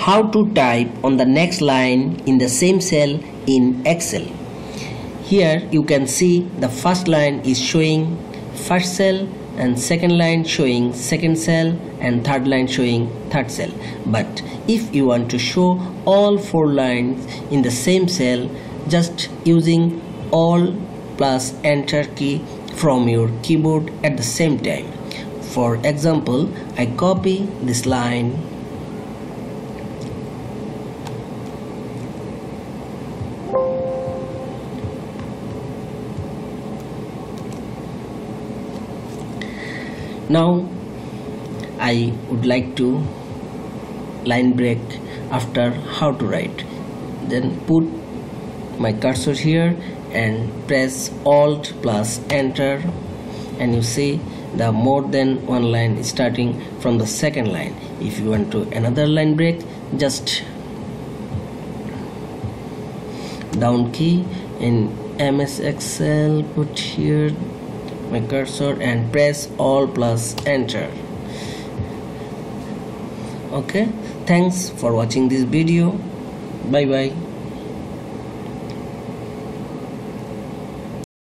how to type on the next line in the same cell in Excel. Here you can see the first line is showing first cell and second line showing second cell and third line showing third cell but if you want to show all four lines in the same cell just using alt plus enter key from your keyboard at the same time for example I copy this line now I would like to line break after how to write. Then put my cursor here and press alt plus enter. And you see the more than one line starting from the second line. If you want to another line break just down key in MS Excel put here my cursor and press alt plus enter. Okay? Thanks for watching this video. Bye bye